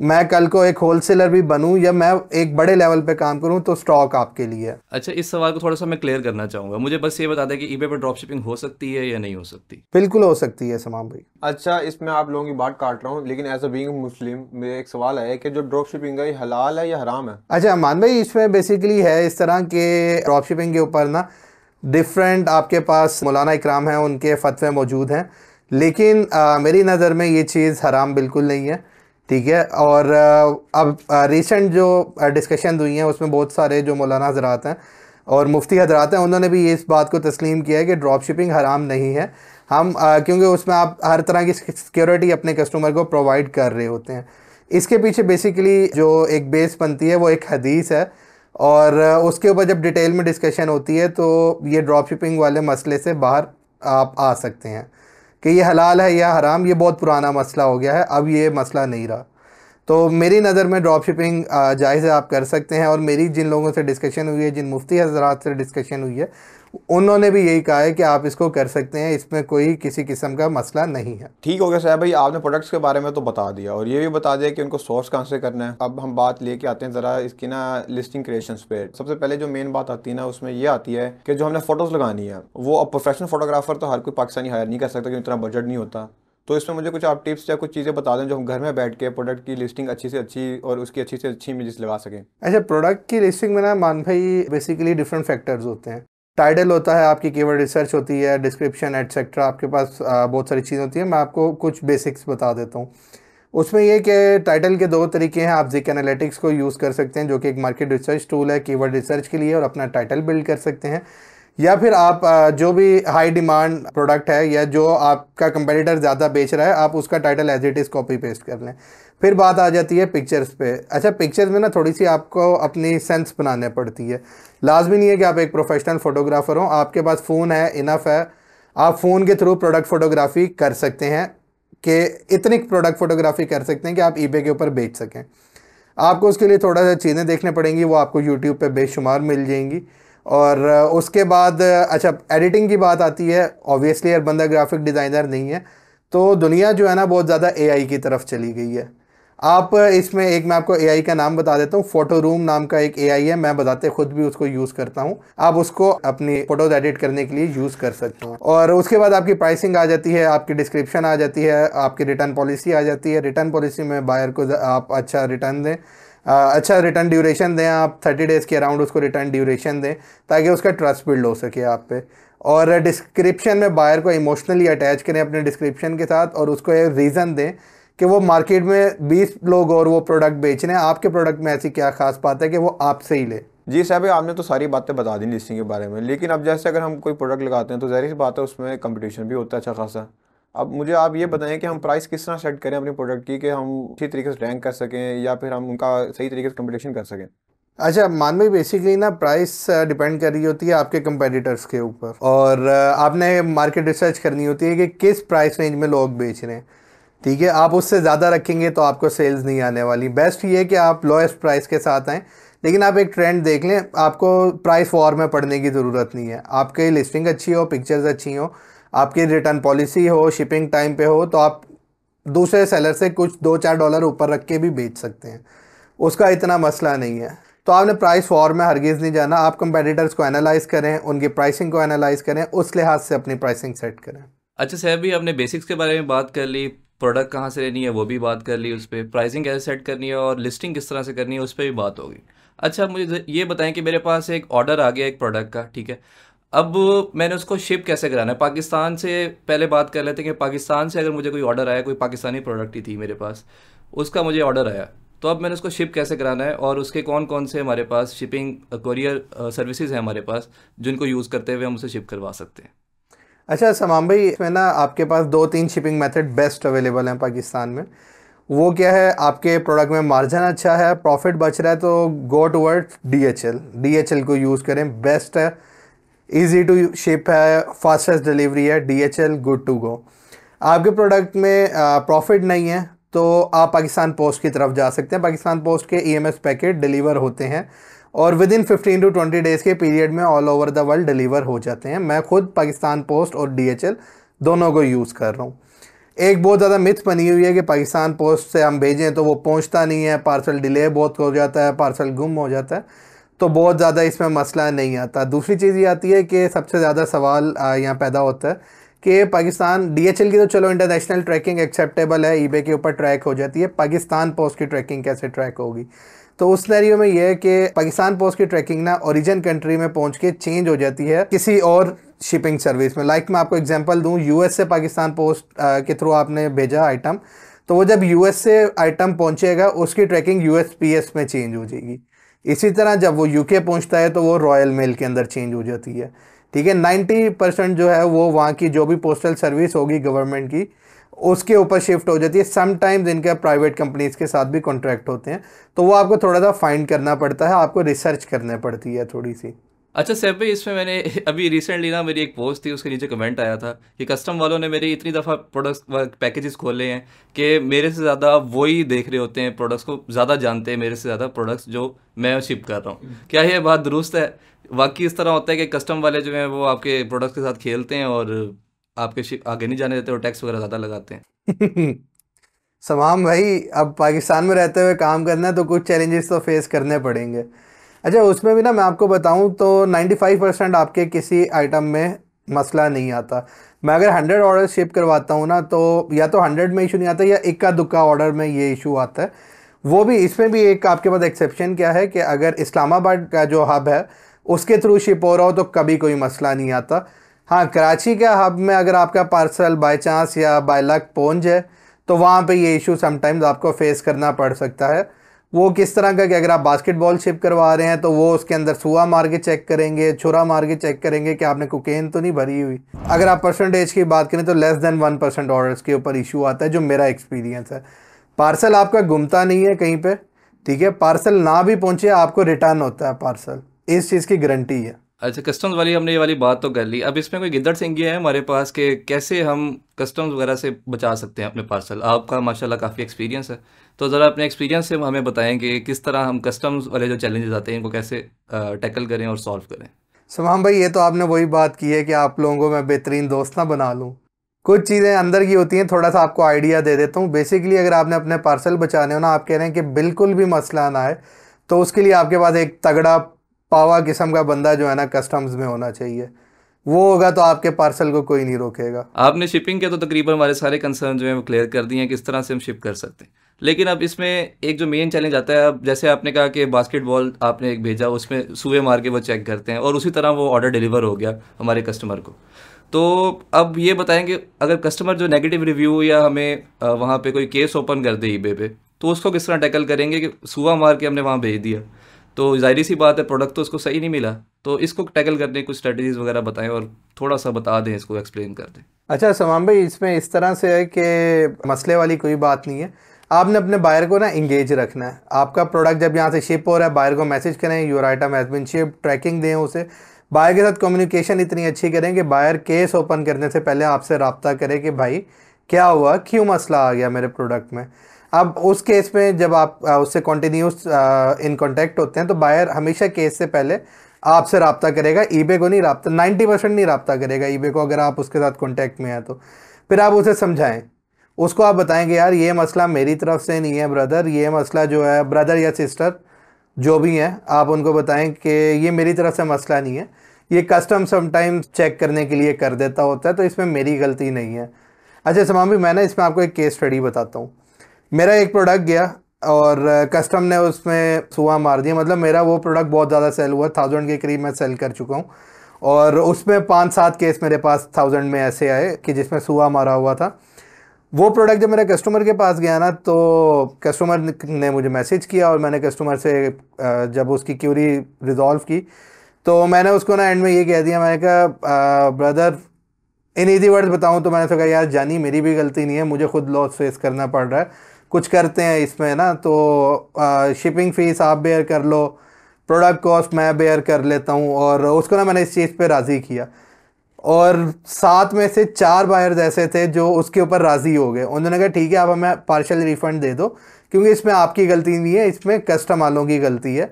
मैं कल को एक होलसेलर भी बनूं या मैं एक बड़े लेवल पे काम करूँ तो स्टॉक आपके लिए। अच्छा इस सवाल को थोड़ा सा मैं क्लियर करना चाहूँगा। मुझे बस ये बता दें कि ईबे पर ड्रॉप शिपिंग हो सकती है या नहीं हो सकती? बिल्कुल हो सकती है समाम भाई। अच्छा इसमें आप लोगों की बात काट रहा हूँ लेकिन एज अ बीइंग मुस्लिम मेरा एक सवाल है कि जो ड्रॉप शिपिंग है हलाल है या हराम है? अच्छा मान भाई इसमें बेसिकली है इस तरह के ड्रॉप शिपिंग के ऊपर ना डिफरेंट आपके पास मौलाना इकराम है उनके फतवे मौजूद हैं लेकिन आ, मेरी नज़र में ये चीज़ हराम बिल्कुल नहीं है। ठीक है? और अब रिसेंट जो डिस्कशन हुई हैं, उसमें बहुत सारे जो मौलाना हजरात हैं और मुफ्ती हजरात हैं, उन्होंने भी इस बात को तस्लीम किया है कि ड्रॉप शिपिंग हराम नहीं है। हम क्योंकि उसमें आप हर तरह की सिक्योरिटी अपने कस्टमर को प्रोवाइड कर रहे होते हैं। इसके पीछे बेसिकली जो एक बेस बनती है, वो एक हदीस है और उसके ऊपर जब डिटेल में डिस्कशन होती है तो ये ड्रॉप शिपिंग वाले मसले से बाहर आप आ सकते हैं। कि ये हलाल है, या हराम, ये बहुत पुराना मसला हो गया है, अब ये मसला नहीं रहा। तो मेरी नज़र में ड्रॉप शिपिंग जायज़ आप कर सकते हैं, और मेरी जिन लोगों से डिस्कशन हुई है, जिन मुफ्ती हजरात से डिस्कशन हुई है उन्होंने भी यही कहा है कि आप इसको कर सकते हैं इसमें कोई किसी किस्म का मसला नहीं है। ठीक हो गया साहब भाई आपने प्रोडक्ट्स के बारे में तो बता दिया और ये भी बता दिया कि उनको सोर्स कहाँ से करना है। अब हम बात लेके आते हैं ज़रा इसकी ना लिस्टिंग क्रिएशन पे। सबसे पहले जो मेन बात आती है ना उसमें ये आती है कि जो हमने फ़ोटोज़ लगानी है वो अब प्रोफेशनल फोटोग्राफर तो हर कोई पाकिस्तानी हायर नहीं कर सकता क्योंकि इतना बजट नहीं होता। तो इसमें मुझे कुछ आप टिप्स या कुछ चीज़ें बता दें जो हम घर में बैठ के प्रोडक्ट की लिस्टिंग अच्छी से अच्छी और उसकी अच्छी से अच्छी इमेजेस लगा सकें। अच्छा प्रोडक्ट की लिस्टिंग में ना मान भाई बेसिकली डिफरेंट फैक्टर्स होते हैं। टाइटल होता है, आपकी कीवर्ड रिसर्च होती है डिस्क्रिप्शन एटसेट्रा आपके पास बहुत सारी चीज़ें होती हैं। मैं आपको कुछ बेसिक्स बता देता हूँ। उसमें ये कि टाइटल के दो तरीके हैं, आप जिक एनालिटिक्स को यूज़ कर सकते हैं, जो कि एक मार्केट रिसर्च टूल है कीवर्ड रिसर्च के लिए और अपना टाइटल बिल्ड कर सकते हैं। या फिर आप जो भी हाई डिमांड प्रोडक्ट है या जो आपका कंपेटिटर ज़्यादा बेच रहा है, आप उसका title as it is copy paste कर लें। फिर बात आ जाती है पिक्चर्स पे। अच्छा पिक्चर्स में ना थोड़ी सी आपको अपनी सेंस बनाने पड़ती है। लाजमी नहीं है कि आप एक प्रोफेशनल फोटोग्राफर हो। आपके पास फ़ोन है इनफ है। आप फ़ोन के थ्रू प्रोडक्ट फोटोग्राफी कर सकते हैं कि इतनी प्रोडक्ट फोटोग्राफी कर सकते हैं कि आप ई के ऊपर बेच सकें। आपको उसके लिए थोड़ा सा चीज़ें देखने पड़ेंगी, वो आपको यूट्यूब पर बेशुमार मिल जाएँगी। और उसके बाद अच्छा एडिटिंग की बात आती है ऑब्वियसली यार बंदा ग्राफिक डिज़ाइनर नहीं है तो दुनिया जो है ना बहुत ज़्यादा एआई की तरफ़ चली गई है। आप, इसमें एक मैं आपको एआई का नाम बता देता हूँ फ़ोटो रूम नाम का एक एआई है, मैं बताते, खुद भी उसको यूज़ करता हूँ। आप उसको अपनी फ़ोटोज़ एडिट करने के लिए यूज़ कर सकते हो। और उसके बाद आपकी प्राइसिंग आ जाती है, आपकी डिस्क्रिप्शन आ जाती है, आपकी रिटर्न पॉलिसी आ जाती है। रिटर्न पॉलिसी में बायर को आप अच्छा रिटर्न दें। अच्छा रिटर्न ड्यूरेशन दें आप थर्टी डेज़ के अराउंड उसको रिटर्न ड्यूरेशन दें, ताकि उसका ट्रस्ट बिल्ड हो सके आप पे। और डिस्क्रिप्शन में बायर को इमोशनली अटैच करें अपने डिस्क्रिप्शन के साथ, और उसको एक रीज़न दें कि वो मार्केट में 20 लोग और वो प्रोडक्ट बेच रहे हैं। आपके प्रोडक्ट में ऐसी क्या खास बात है कि वो आपसे ही ले? जी साहब, आपने तो सारी बातें बता दी लिस्टिंग के बारे में, लेकिन अब जैसे अगर हम कोई प्रोडक्ट लगाते हैं तो जहरी बात है उसमें कंपटीशन भी होता है अच्छा खासा। अब मुझे आप ये बताएँ कि हम प्राइस किस तरह सेट करें अपने प्रोडक्ट की कि हम अच्छी तरीके से रैंक कर सकें या फिर हम उनका सही तरीके से कंपटीशन कर सकें? अच्छा मान भाई बेसिकली ना प्राइस डिपेंड कर रही होती है आपके कंपेटिटर्स के ऊपर और आपने मार्केट रिसर्च करनी होती है कि किस प्राइस रेंज में लोग बेच रहे हैं। ठीक है, आप उससे ज़्यादा रखेंगे तो आपको सेल्स नहीं आने वाली। बेस्ट ये कि आप लोएस्ट प्राइस के साथ आएँ, लेकिन आप एक ट्रेंड देख लें, आपको प्राइस वॉर में पड़ने की ज़रूरत नहीं है। आपकी लिस्टिंग अच्छी हो पिक्चर्स अच्छी हो आपकी रिटर्न पॉलिसी हो शिपिंग टाइम पे हो तो आप दूसरे सेलर से कुछ दो चार डॉलर ऊपर रख के भी बेच सकते हैं। उसका इतना मसला नहीं है। तो आपने प्राइस वॉर में हरगिज़ नहीं जाना। आप कंपेटिटर्स को एनालाइज करें, उनकी प्राइसिंग को एनालाइज करें, उस लिहाज से अपनी प्राइसिंग सेट करें। अच्छा सर भी आपने बेसिक्स के बारे में बात कर ली प्रोडक्ट कहाँ से लेनी है, वो भी बात कर ली उस पर प्राइसिंग कैसे सेट करनी है और लिस्टिंग किस तरह से करनी है, उस पर भी बात होगी। अच्छा मुझे ये बताएँ कि मेरे पास एक ऑर्डर आ गया एक प्रोडक्ट का, ठीक है? अब मैंने उसको शिप कैसे कराना है? पाकिस्तान से पहले बात कर लेते हैं कि पाकिस्तान से अगर मुझे कोई ऑर्डर आया, कोई पाकिस्तानी प्रोडक्ट ही थी मेरे पास, उसका मुझे ऑर्डर आया। तो अब मैंने उसको शिप कैसे कराना है और उसके कौन कौन से हमारे पास शिपिंग कोरियर सर्विसेज़ हैं हमारे पास, जिनको यूज़ करते हुए हम उसे शिप करवा सकते हैं। अच्छा समाम भाई, इसमें ना आपके पास दो तीन शिपिंग मेथड बेस्ट अवेलेबल हैं पाकिस्तान में। वो क्या है? आपके प्रोडक्ट में मार्जिन अच्छा है प्रॉफिट बच रहा है तो go toward D H L D H L को यूज़ करें बेस्ट है। ईजी टू शिप है फास्टेस्ट डिलीवरी है D H L good to go आपके प्रोडक्ट में प्रॉफिट नहीं है तो आप पाकिस्तान पोस्ट की तरफ़ जा सकते हैं। पाकिस्तान पोस्ट के E M S packet deliver होते हैं और within fifteen to twenty days के पीरियड में all over the world deliver हो जाते हैं। मैं खुद पाकिस्तान पोस्ट और डी एच एल दोनों को यूज़ कर रहा हूँ। एक बहुत ज़्यादा मिथ बनी हुई है कि पाकिस्तान पोस्ट से हम भेजें तो वो पहुँचता नहीं है पार्सल डिले बहुत हो जाता है पार्सल गुम हो जाता है। तो बहुत ज़्यादा इसमें मसला नहीं आता। दूसरी चीज़ ये आती है कि सबसे ज़्यादा सवाल यहाँ पैदा होता है कि पाकिस्तान डीएचएल की तो चलो इंटरनेशनल ट्रैकिंग एक्सेप्टेबल है ई के ऊपर ट्रैक हो जाती है, पाकिस्तान पोस्ट की ट्रैकिंग कैसे ट्रैक होगी? तो उस नैरियो में यह है कि पाकिस्तान पोस्ट की ट्रैकिंग ना ओरिजिन कंट्री में पहुँच के चेंज हो जाती है किसी और शिपिंग सर्विस में। लाइक like मैं आपको एग्जांपल दूँ यूएस से पाकिस्तान पोस्ट के थ्रू आपने भेजा आइटम तो वो जब यूएस से आइटम पहुंचेगा, उसकी ट्रैकिंग यूएसपीएस में चेंज हो जाएगी। इसी तरह जब वो यूके पहुँचता है तो वो रॉयल मेल के अंदर चेंज हो जाती है। ठीक है नाइन्टी परसेंट जो है वो वहाँ की जो भी पोस्टल सर्विस होगी गवर्नमेंट की, उसके ऊपर शिफ्ट हो जाती है। समटाइम्स इनके प्राइवेट कंपनीज़ के साथ भी कॉन्ट्रैक्ट होते हैं। तो वो आपको थोड़ा सा फाइंड करना पड़ता है, आपको रिसर्च करने पड़ती है थोड़ी सी। अच्छा सैफ भाई इसमें मैंने अभी रिसेंटली ना मेरी एक पोस्ट थी उसके नीचे कमेंट आया था कि कस्टम वालों ने मेरे इतनी दफ़ा प्रोडक्ट्स पैकेजेस खोले हैं कि मेरे से ज़्यादा वही देख रहे होते हैं प्रोडक्ट्स को ज़्यादा जानते हैं मेरे से ज़्यादा प्रोडक्ट्स जो मैं शिप कर रहा हूँ। क्या ये बात दुरुस्त है? वाकई इस तरह होता है कि कस्टम वाले जो हैं वो आपके प्रोडक्ट्स के साथ खेलते हैं और आपके शिप आगे नहीं जाने देते और टैक्स वगैरह ज़्यादा लगाते हैं? समाम भाई अब पाकिस्तान में रहते हुए काम करना है तो कुछ चैलेंजेस तो फेस करने पड़ेंगे। अच्छा उसमें भी ना मैं आपको बताऊँ तो 95 परसेंट आपके किसी आइटम में मसला नहीं आता। मैं अगर हंड्रेड ऑर्डर शिप करवाता हूँ ना तो या तो हंड्रेड में इशू नहीं आता या इक्का दुक्का ऑर्डर में ये इशू आता है। वो भी, इसमें भी एक आपके पास एक्सेप्शन क्या है कि अगर इस्लामाबाद का जो हब है, उसके थ्रू शिप हो रहा हो तो कभी कोई मसला नहीं आता। हाँ कराची का हब में अगर आपका पार्सल बाय चांस या बाय लक पहुँच जाए तो वहाँ पे ये इशू समटाइम्स आपको फेस करना पड़ सकता है। वो किस तरह का कि अगर आप बास्केटबॉल शिप करवा रहे हैं तो वो उसके अंदर सुआ मार के चेक करेंगे, छुरा मार के चेक करेंगे कि आपने कोकेन तो नहीं भरी हुई। अगर आप परसेंटेज की बात करें तो less than one percent orders के ऊपर इशू आता है, जो मेरा एक्सपीरियंस है। पार्सल आपका घूमता नहीं है कहीं पर ठीक है? पार्सल ना भी पहुँचे, आपको रिटर्न होता है पार्सल इस चीज़ की गारंटी है। अच्छा कस्टम्स वाली हमने ये वाली बात तो कर ली। अब इसमें कोई गिद्दड़ सिंह है हमारे पास कि कैसे हम कस्टम्स वगैरह से बचा सकते हैं अपने पार्सल आपका माशाल्लाह काफ़ी एक्सपीरियंस है। तो ज़रा अपने एक्सपीरियंस से हमें बताएँ कि किस तरह हम कस्टम्स वाले जो चैलेंजेस आते हैं, इनको कैसे टैकल करें और सॉल्व करें। समान भाई, ये तो आपने वही बात की है कि आप लोगों को मैं बेहतरीन दोस्त ना बना लूँ। कुछ चीज़ें अंदर की होती हैं, थोड़ा सा आपको आइडिया दे देता हूँ। बेसिकली अगर आपने अपने पार्सल बचाने हो ना, आप कह रहे हैं कि बिल्कुल भी मसला ना आए तो उसके लिए आपके पास एक तगड़ा पावा किस्म का बंदा जो है ना कस्टम्स में होना चाहिए। वो होगा तो आपके पार्सल को कोई नहीं रोकेगा। आपने शिपिंग के तो तकरीबन हमारे सारे कंसर्न जो है वो क्लियर कर दिए हैं किस तरह से हम शिप कर सकते हैं। लेकिन अब इसमें एक जो मेन चैलेंज आता है, अब जैसे आपने कहा कि बास्केटबॉल आपने एक भेजा, उसमें सुबह मार के वो चेक करते हैं और उसी तरह वो ऑर्डर डिलीवर हो गया हमारे कस्टमर को। तो अब ये बताएँगे अगर कस्टमर जो नेगेटिव रिव्यू या हमें वहाँ पे कोई केस ओपन कर दे ईबे पे तो उसको किस तरह टैकल करेंगे कि सुबह मार के हमने वहाँ भेज दिया? तो ज़ाहिर सी बात है प्रोडक्ट तो उसको सही नहीं मिला। तो इसको टैकल करने कुछ स्ट्रेटजीज वगैरह बताएँ और थोड़ा सा बता दें, इसको एक्सप्लेन कर दें। अच्छा समान भाई, इसमें इस तरह से है कि मसले वाली कोई बात नहीं है। आपने अपने बायर को ना इंगेज रखना है। आपका प्रोडक्ट जब यहाँ से शिप हो रहा है बायर को मैसेज करें your item has been ship tracking दें उसे। बायर के साथ कम्युनिकेशन इतनी अच्छी करें कि बायर केस ओपन करने से पहले आपसे रबता करे कि भाई, क्या हुआ? क्यों मसला आ गया मेरे प्रोडक्ट में? अब उस केस में जब आप उससे कॉन्टीन्यूस इन कॉन्टैक्ट होते हैं तो बायर हमेशा केस से पहले आपसे रबता करेगा। ईबे को नहीं रबता नाइन्टी परसेंट नहीं रबता करेगा ईबे को, अगर आप उसके साथ कॉन्टैक्ट में हैं तो। फिर आप उसे समझाएँ। उसको आप बताएँगे, यार, ये मसला मेरी तरफ़ से नहीं है ब्रदर ये मसला जो है ब्रदर या सिस्टर जो भी हैं, आप उनको बताएँ कि ये मेरी तरफ़ से मसला नहीं है। ये कस्टम समटाइम्स चेक करने के लिए कर देता होता है तो इसमें मेरी गलती नहीं है। अच्छा समान भी मैं ना इसमें आपको एक केस स्टडी बताता हूँ। मेरा एक प्रोडक्ट गया और कस्टम ने उसमें सुहा मार दिया। मतलब मेरा वो प्रोडक्ट बहुत ज़्यादा सेल हुआ थाउज़ेंड के करीब मैं सेल कर चुका हूँ। और उसमें पाँच सात केस मेरे पास थाउज़ेंड में ऐसे आए कि जिसमें सुहा मारा हुआ था। वो प्रोडक्ट जब मेरे कस्टमर के पास गया ना तो कस्टमर ने मुझे मैसेज किया और मैंने कस्टमर से जब उसकी क्यूरी रिजॉल्व की तो मैंने उसको ना एंड में ये कह दिया। मैंने कहा ब्रदर इन ईजी वर्ड्स बताऊँ तो मैंने कहा यार, जानी मेरी भी गलती नहीं है, मुझे खुद लॉस फेस करना पड़ रहा है। कुछ करते हैं इसमें ना तो शिपिंग फ़ीस आप बेयर कर लो प्रोडक्ट कॉस्ट मैं बेयर कर लेता हूँ और उसको ना मैंने इस चीज़ पे राज़ी किया। और सात में से चार बायर्स ऐसे थे जो उसके ऊपर राज़ी हो गए। उन्होंने कहा, ठीक है आप हमें पार्शल रिफ़ंड दे दो, क्योंकि इसमें आपकी गलती नहीं है, इसमें कस्टम वालों की गलती है।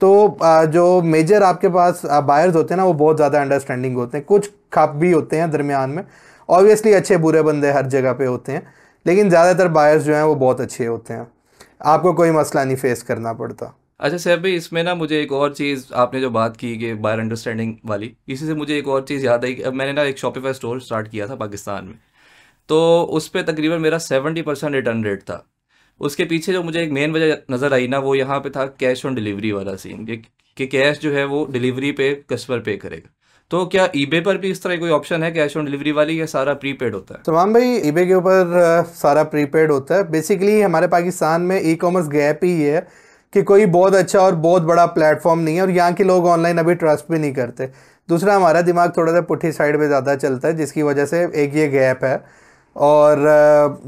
तो जो मेजर आपके पास बायर्स होते हैं ना, वो बहुत ज़्यादा अंडरस्टैंडिंग होते हैं। कुछ खप भी होते हैं दरमियान में। ऑब्वियसली अच्छे बुरे बंदे हर जगह पे होते हैं। लेकिन ज़्यादातर बायर्स जो हैं वो बहुत अच्छे होते हैं। आपको कोई मसला नहीं फेस करना पड़ता। अच्छा सैब भाई इसमें ना मुझे एक और चीज़ आपने जो बात की कि बायर अंडरस्टैंडिंग वाली, इसी से मुझे एक और चीज़ याद आई कि मैंने ना एक शॉपिफाई स्टोर स्टार्ट किया था पाकिस्तान में। तो उस पर तकरीबन मेरा सेवेंटी परसेंट रिटर्न रेट था। उसके पीछे जो मुझे एक मेन वजह नज़र आई ना, वो यहाँ पे था कैश ऑन डिलीवरी वाला सीन कि कैश जो है वो डिलीवरी पे कस्टमर पे करेगा। तो क्या ईबे पर भी इस तरह कोई ऑप्शन है कैश ऑन डिलीवरी वाली या सारा प्रीपेड होता है? तमाम भाई ईबे के ऊपर सारा प्रीपेड होता है। बेसिकली हमारे पाकिस्तान में ई कॉमर्स गैप ही है कि कोई बहुत अच्छा और बहुत बड़ा प्लेटफॉर्म नहीं है और यहाँ के लोग ऑनलाइन अभी ट्रस्ट भी नहीं करते। दूसरा, हमारा दिमाग थोड़ा सा पुठी साइड पे ज़्यादा चलता है, जिसकी वजह से एक ये गैप है। और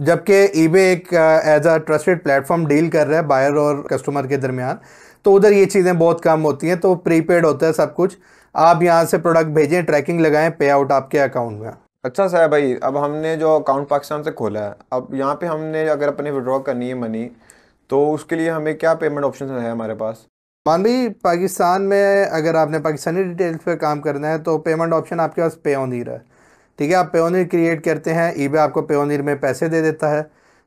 जबकि ईबे एक as a trusted platform deal कर रहा है बायर और कस्टमर के दरमियान तो उधर ये चीज़ें बहुत कम होती हैं तो प्रीपेड होता है सब कुछ। आप यहाँ से प्रोडक्ट भेजें ट्रैकिंग लगाएँ पे आउट आपके अकाउंट में। अच्छा साहब भाई अब हमने जो अकाउंट पाकिस्तान से खोला है अब यहाँ पे हमने अगर अपने विड्रॉ करनी है मनी तो उसके लिए हमें क्या पेमेंट ऑप्शन है हमारे पास? मान भाई पाकिस्तान में अगर आपने पाकिस्तानी डिटेल्स पे काम करना है तो पेमेंट ऑप्शन आपके पास पे ऑनर है। ठीक है आप पे ऑनर क्रिएट करते हैं ई आपको पे ऑनर में पैसे दे देता है।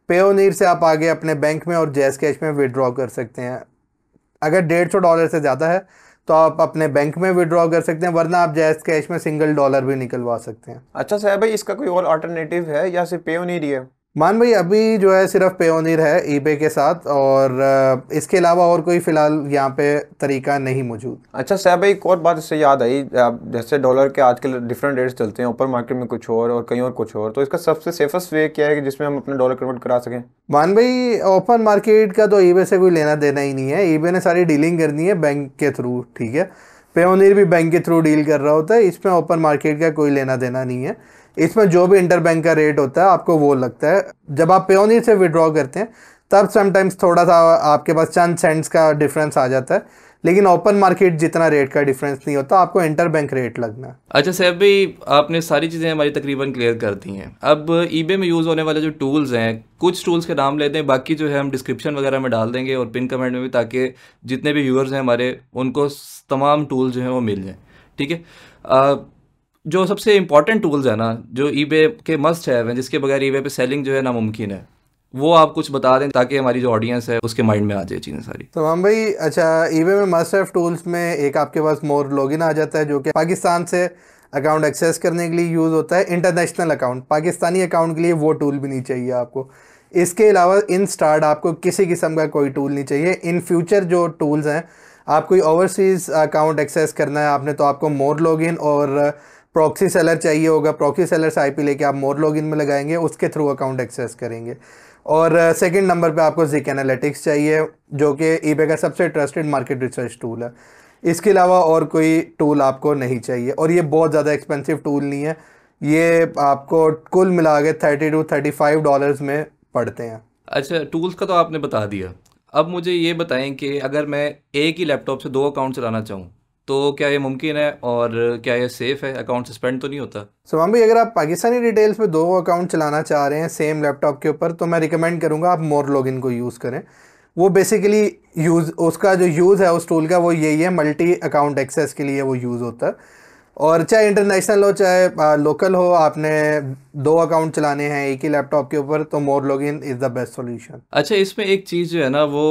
पे ऑनर से आप आगे अपने बैंक में और जैस कैश में विड्रॉ कर सकते हैं। अगर डेढ़ सौ डॉलर से ज़्यादा है तो आप अपने बैंक में विड्रॉ कर सकते हैं, वरना आप जैस कैश में सिंगल डॉलर भी निकलवा सकते हैं। अच्छा साहब भाई, इसका कोई और अल्टरनेटिव है या सिर्फ़ पे नहीं है? मान भाई अभी जो है सिर्फ़ पेओनिर है ईबे के साथ और इसके अलावा और कोई फ़िलहाल यहाँ पे तरीका नहीं मौजूद। अच्छा साहब भाई एक और बात इससे याद आई जैसे डॉलर के आजकल डिफरेंट रेट्स चलते हैं ऊपर मार्केट में कुछ और और कहीं और कुछ और तो इसका सबसे सेफेस्ट वे क्या है कि जिसमें हम अपने डॉलर कन्वर्ट करा सकें? मान भाई ओपन मार्केट का तो ईबे से कोई लेना देना ही नहीं है ईबे ने सारी डीलिंग करनी है बैंक के थ्रू ठीक है? पेओनिर भी बैंक के थ्रू डील कर रहा होता है इसमें ओपन मार्केट का कोई लेना देना नहीं है। इसमें जो भी इंटर बैंक का रेट होता है, आपको वो लगता है। जब आप पेओनिर से विड्रॉ करते हैं, तब समटाइम्स थोड़ा सा आपके पास चंद सेंट्स का डिफरेंस आ जाता है। लेकिन ओपन मार्केट जितना रेट का डिफरेंस नहीं होता, आपको इंटर बैंक रेट लगना है। अच्छा सैफ भाई, आपने सारी चीज़ें हमारी तकरीबन क्लियर कर दी हैं। अब ईबे में यूज़ होने वाले जो टूल्स हैं, कुछ टूल्स के नाम लेते हैं बाकी जो है हम डिस्क्रिप्शन वगैरह में डाल देंगे और पिन कमेंट में भी, ताकि जितने भी व्यूअर्स हैं हमारे, उनको तमाम टूल्स जो हैं वो मिल जाएँ। ठीक है? जो सबसे इंपॉर्टेंट टूल्स है ना, जो ईबे के मस्ट है, जिसके बगैर ईबे पे सेलिंग जो है नामुमकिन है, वो आप कुछ बता दें ताकि हमारी जो ऑडियंस है, उसके माइंड में आ जाए चीज़ें सारी। तो हम भाई अच्छा ईबे में मस्ट हैव टूल्स में एक आपके पास मोर लॉगिन आ जाता है, जो कि पाकिस्तान से अकाउंट एक्सेस करने के लिए यूज़ होता है इंटरनेशनल अकाउंट पाकिस्तानी अकाउंट के लिए वो टूल भी नहीं चाहिए आपको। इसके अलावा इन स्टार्ट आपको किसी किस्म का कोई टूल नहीं चाहिए। इन फ्यूचर जो टूल्स हैं, आप कोई ओवरसीज़ अकाउंट एक्सेस करना है, आपने तो आपको मोर लॉगिन और प्रॉक्सी सेलर चाहिए होगा। प्रॉक्सी सेलर से आईपी लेके आप मोर लॉगिन में लगाएँगे उसके थ्रू अकाउंट एक्सेस करेंगे। और सेकंड uh, नंबर पे आपको जिक एनालिटिक्स चाहिए जो कि ईबे का सबसे ट्रस्टेड मार्केट रिसर्च टूल है। इसके अलावा और कोई टूल आपको नहीं चाहिए। और ये बहुत ज़्यादा एक्सपेंसिव टूल नहीं है। ये आपको कुल मिला के thirty to thirty five dollars में पड़ते हैं। अच्छा टूल्स का तो आपने बता दिया। अब मुझे ये बताएँ कि अगर मैं एक ही लैपटॉप से दो अकाउंट चलाना चाहूँ तो क्या ये मुमकिन है और क्या ये सेफ़ है? अकाउंट सस्पेंड तो नहीं होता? सुमान भाई अगर आप पाकिस्तानी डिटेल्स में दो अकाउंट चलाना चाह रहे हैं सेम लैपटॉप के ऊपर तो मैं रिकमेंड करूँगा आप मोर लॉगिन को यूज़ करें। वो बेसिकली यूज़ उसका जो यूज़ है उस टूल का वो यही है मल्टी अकाउंट एक्सेस के लिए वो यूज़ होता। है और चाहे इंटरनेशनल हो चाहे लोकल हो आपने दो अकाउंट चलाने हैं एक ही लैपटॉप के ऊपर तो MoreLogin is the best solution अच्छा इसमें एक चीज़ जो है ना वो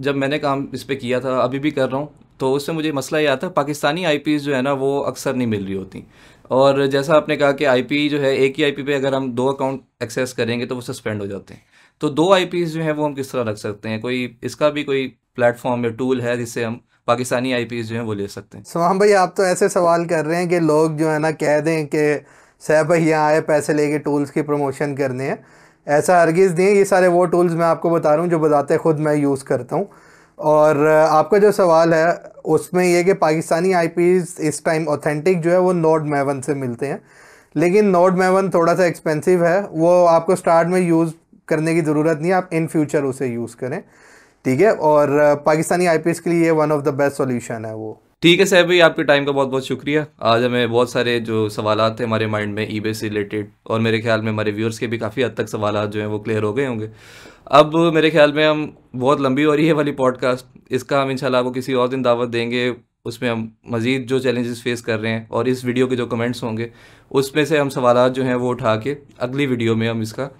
जब मैंने काम इस पर किया था अभी भी कर रहा हूँ तो उससे मुझे मसला ये आता, पाकिस्तानी आई जो है ना, वो अक्सर नहीं मिल रही होती। और जैसा आपने कहा कि आईपी जो है, एक ही आई पे अगर हम दो अकाउंट एक्सेस करेंगे तो वो सस्पेंड हो जाते हैं। तो दो आई जो हैं, वो हम किस तरह रख सकते हैं? कोई इसका भी कोई प्लेटफॉर्म या टूल है, जिससे हम पाकिस्तानी आई जो हैं, वो ले सकते हैं? सुमान भाई, आप तो ऐसे सवाल कर रहे हैं कि लोग जो है ना, कह दें कि, सह भाई, यहाँ आए पैसे लेके टूल्स की प्रमोशन करने हैं। ऐसा हरगिज़ नहीं ये सारे वो टूल्स मैं आपको बता रहा हूँ, जो बताते खुद मैं यूज़ करता हूँ। और आपका जो सवाल है, उसमें यह कि पाकिस्तानी आई इस टाइम ऑथेंटिक जो है, वो नोड मेवन से मिलते हैं। लेकिन नोड मेवन थोड़ा सा एक्सपेंसिव है। वो आपको स्टार्ट में यूज़ करने की ज़रूरत नहीं है। आप इन फ्यूचर उसे यूज़ करें। ठीक है? और पाकिस्तानी आई के लिए ये one of the best solution है वो। ठीक है सैफ भाई, आपके टाइम का बहुत बहुत शुक्रिया। आज हमें बहुत सारे जो सवाल थे हमारे माइंड में ई से रिलेटेड और मेरे ख्याल में हमारे व्यूअर्स के भी काफ़ी हद तक सवाल जो हैं वो क्लियर हो गए होंगे। अब मेरे ख्याल में हम बहुत लंबी हो रही है वाली पॉडकास्ट इसका हम इंशाल्लाह आपको किसी और दिन दावत देंगे। उसमें हम मज़ीद जो चैलेंजेस फेस कर रहे हैं, और इस वीडियो के जो कमेंट्स होंगे, उसमें से हम सवाल जो हैं वो उठा के अगली वीडियो में हम इसका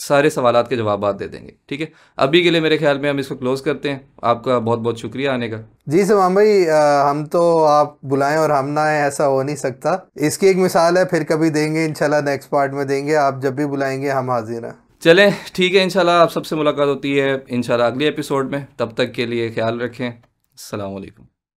सारे सवाल के जवाब दे देंगे ठीक है? अभी के लिए मेरे ख्याल में हम इसको क्लोज करते हैं। आपका बहुत बहुत शुक्रिया आने का। जी समान भाई आ, हम तो आप बुलाएँ और हम ना आए ऐसा हो नहीं सकता। इसकी एक मिसाल है फिर कभी देंगे इंशाल्लाह नेक्स्ट पार्ट में देंगे। आप जब भी बुलाएँगे हम हाजिर हैं। चलें ठीक है इंशाल्लाह आप सबसे मुलाकात होती है इंशाल्लाह अगले एपिसोड में। तब तक के लिए ख्याल रखें। अल्लाम